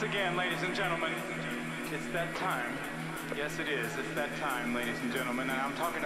again, ladies and gentlemen, it's that time. Yes, it is. It's that time, ladies and gentlemen, and I'm talking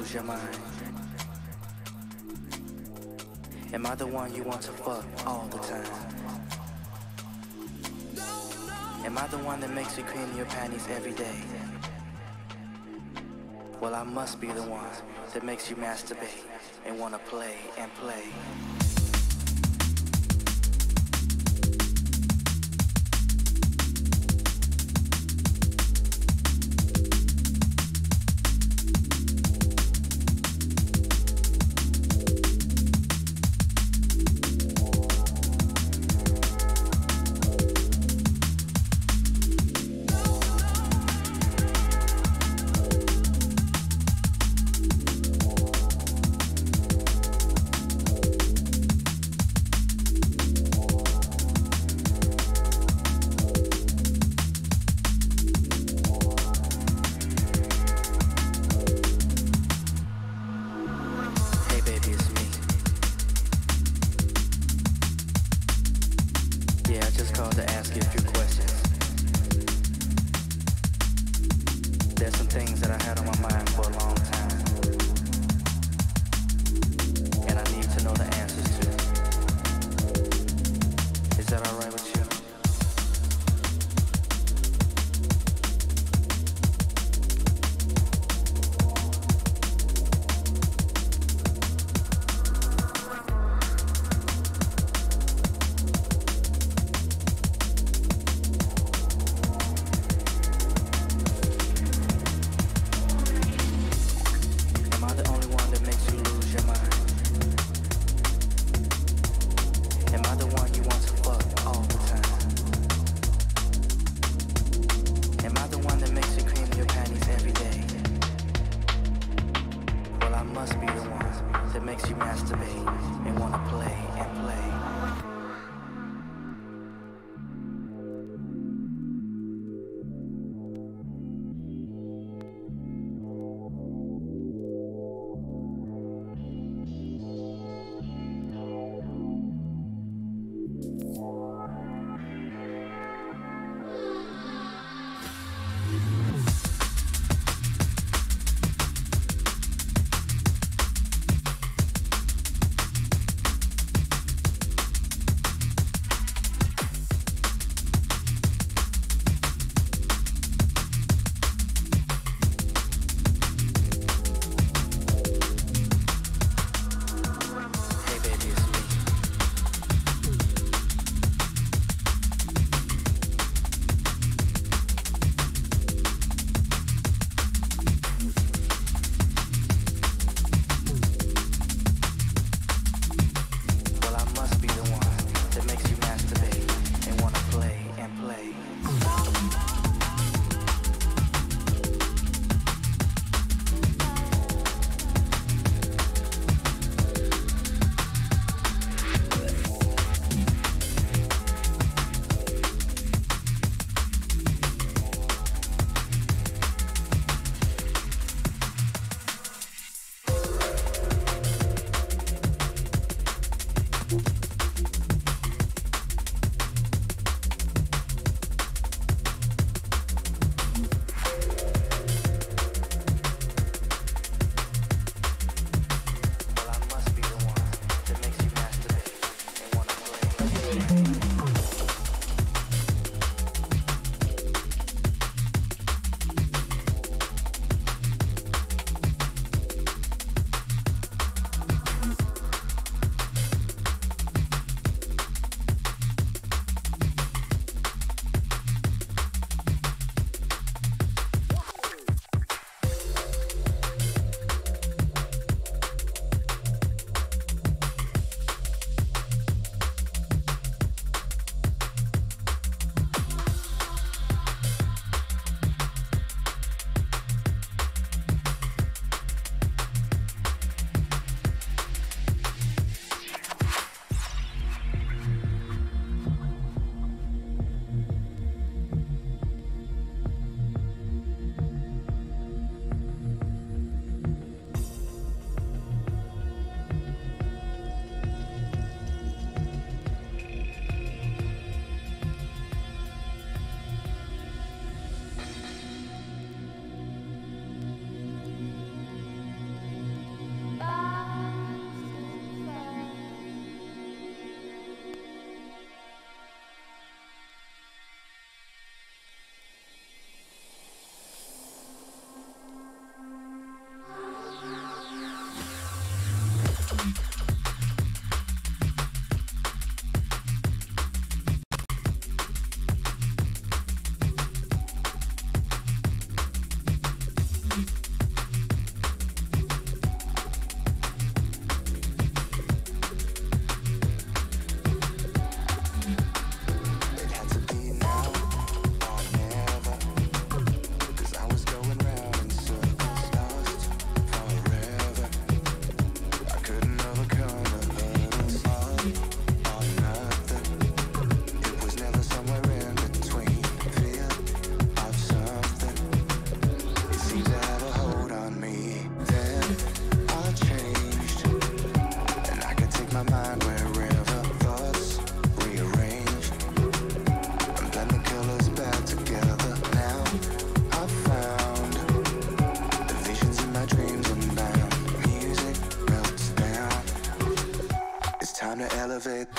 Lose your mind? Am I the one you want to fuck all the time? Am I the one that makes you clean your panties every day? Well, I must be the one that makes you masturbate and want to play and play.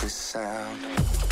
Sound.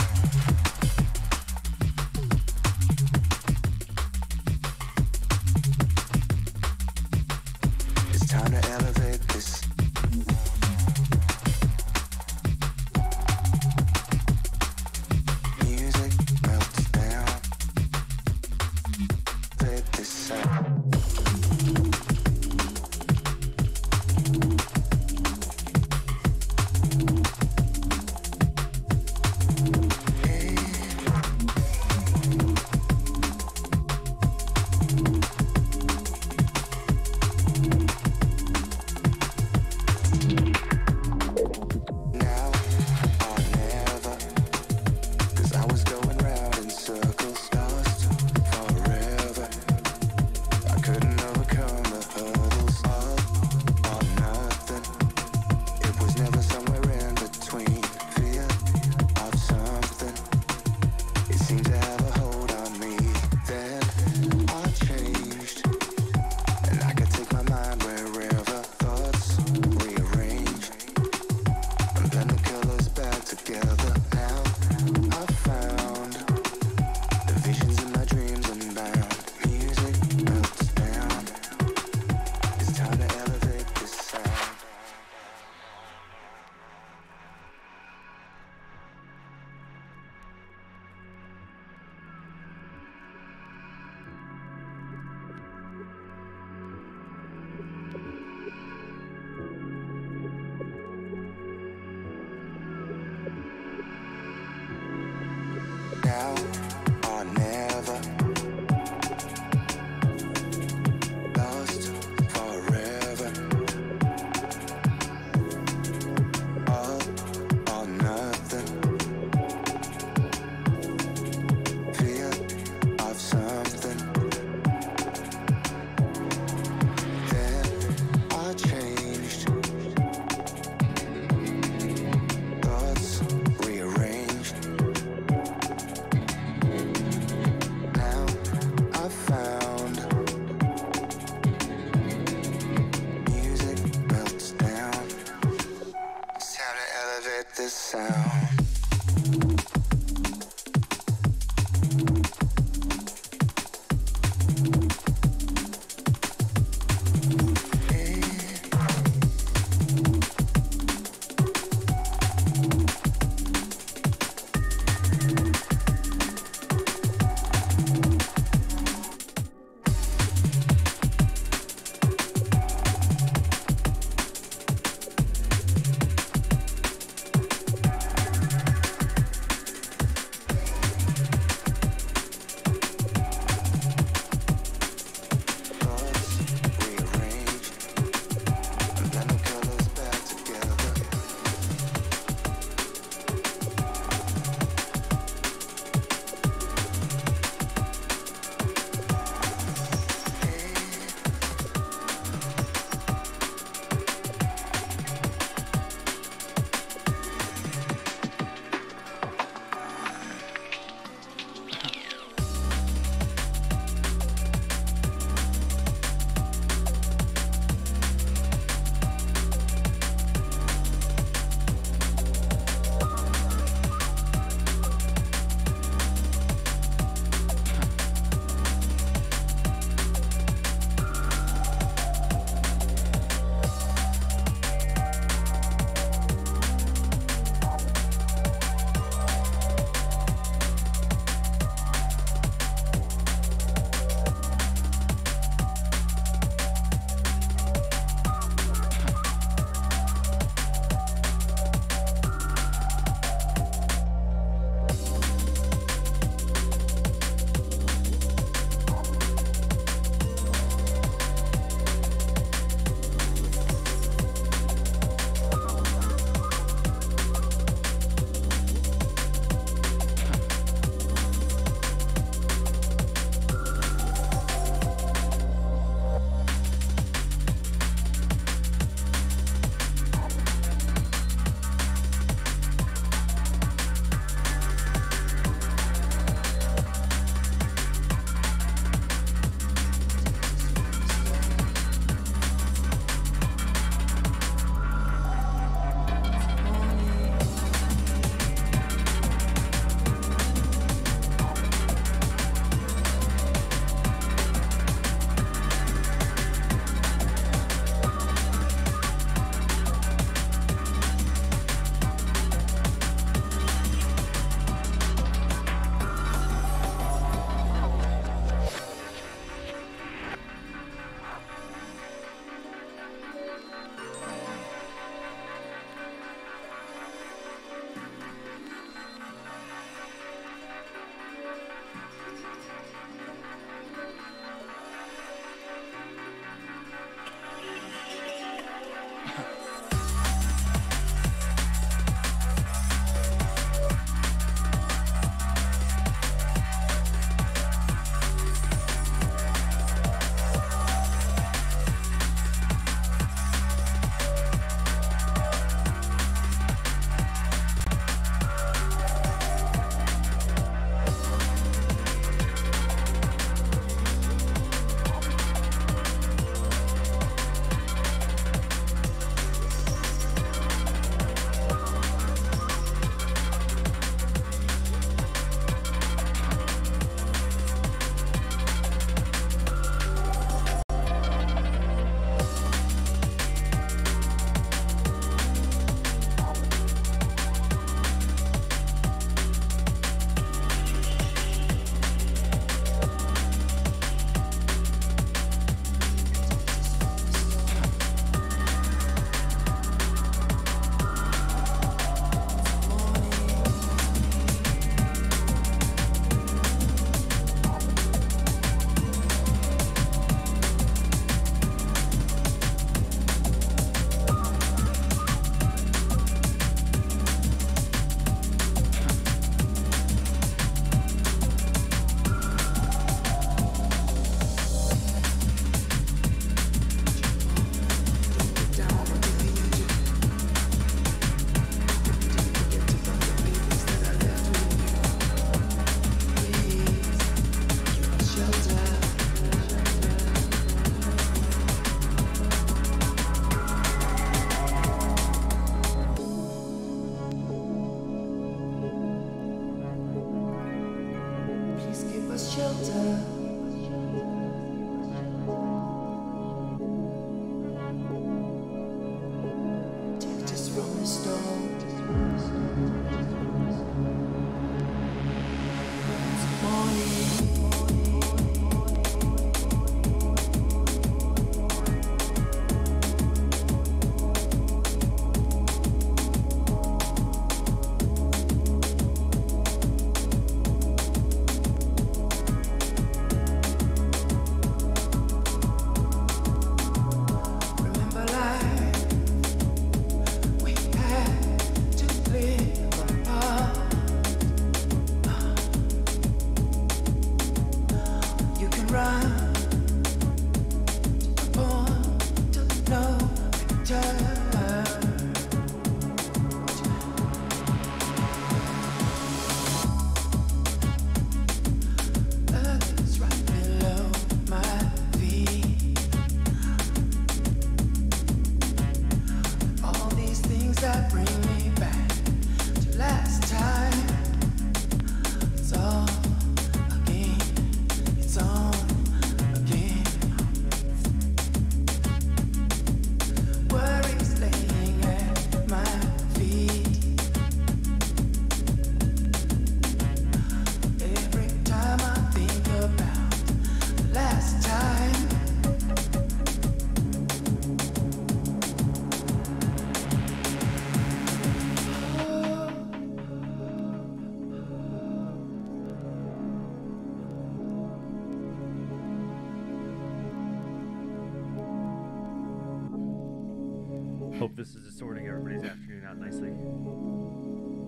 This is sorting everybody's afternoon out nicely.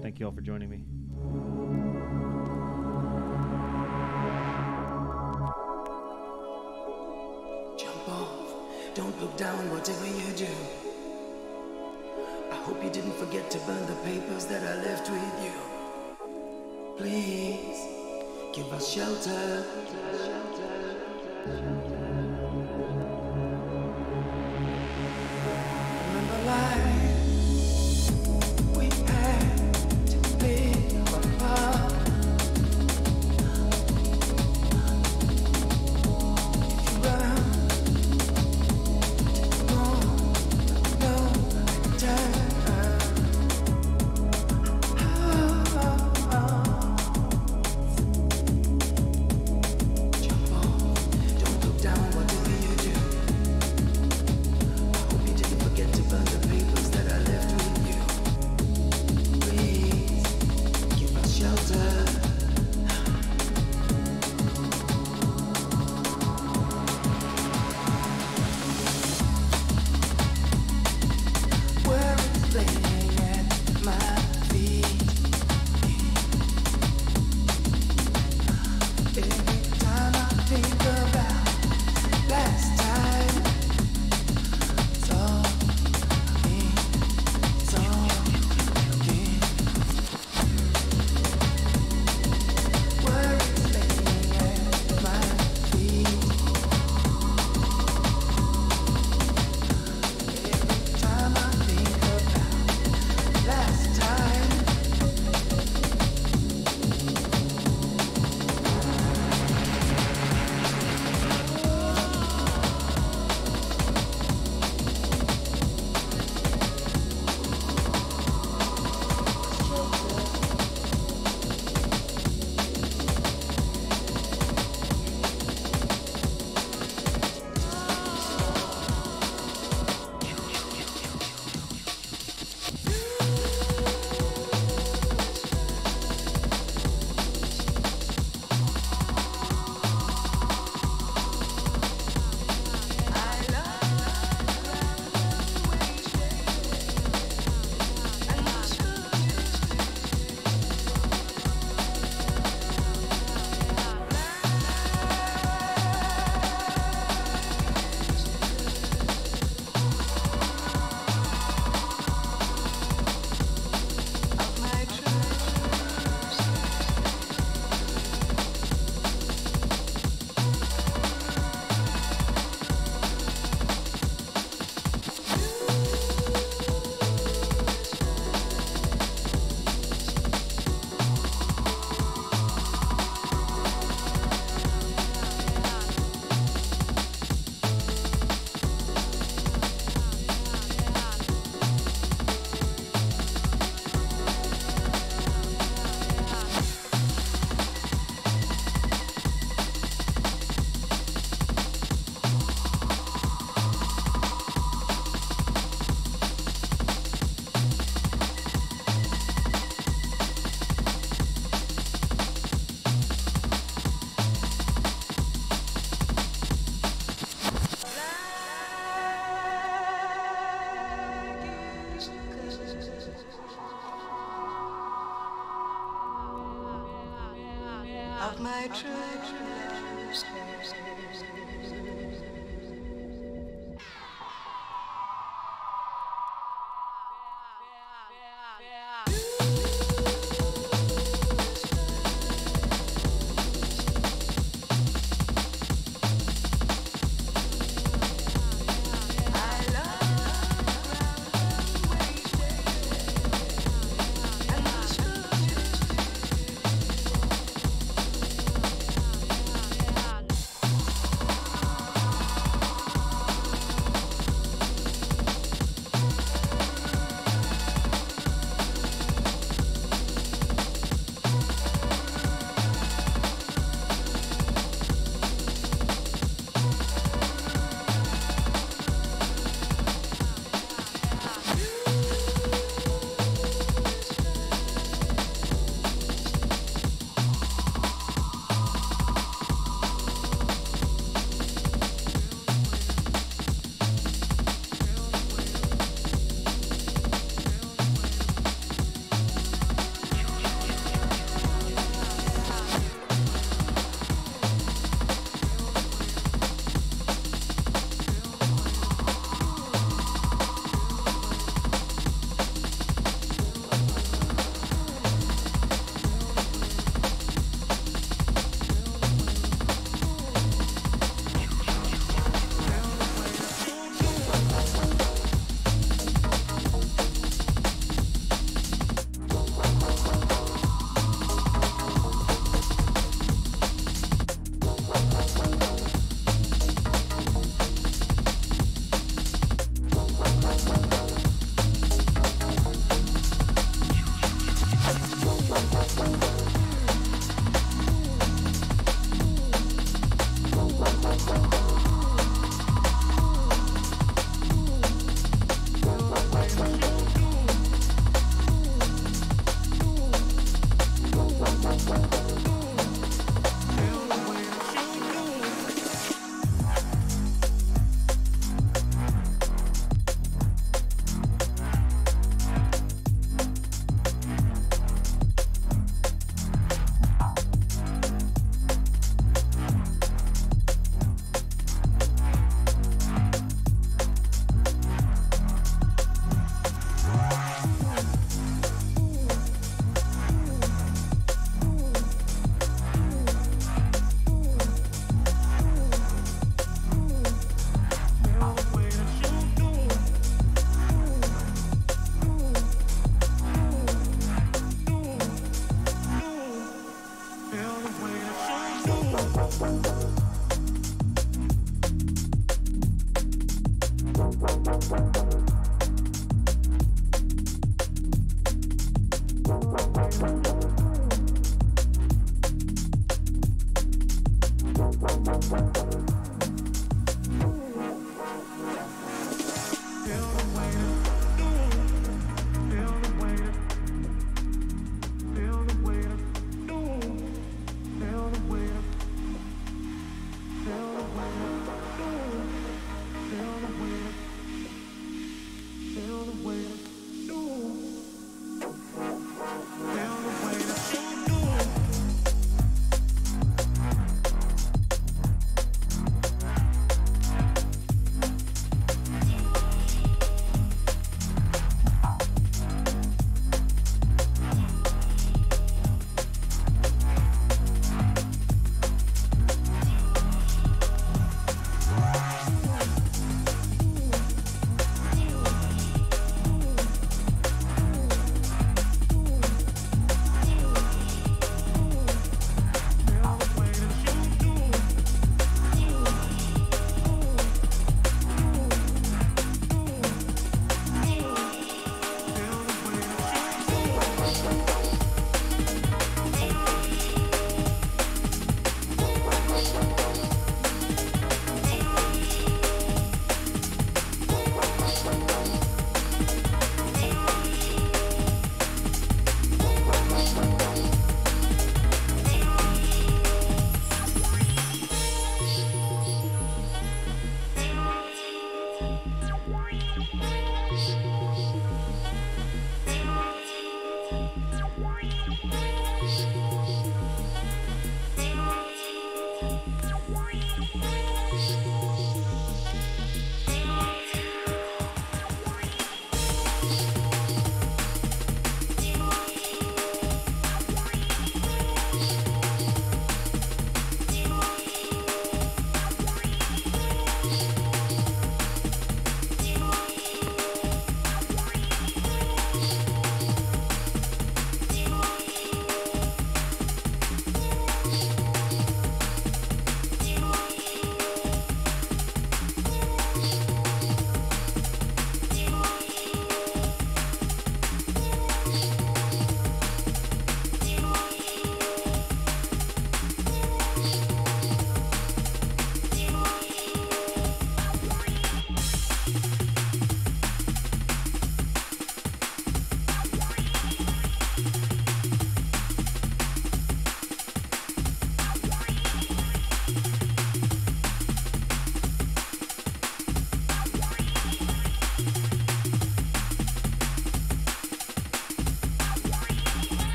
Thank you all for joining me. Jump off, don't look down, whatever you do. I hope you didn't forget to burn the papers that I left with you. Please, give us shelter. Remember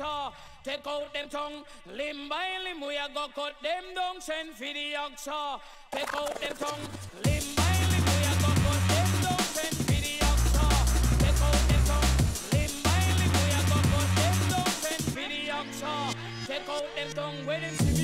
oxa. Take out them tongue, limb by limb, we a go cut them down, send for the oxa. Take out them tongue, limb by limb, we a go cut them down, send for the oxa. Take out them tongue, limb by limb, we a go cut them down, send for the oxa. Take out them tongue, where them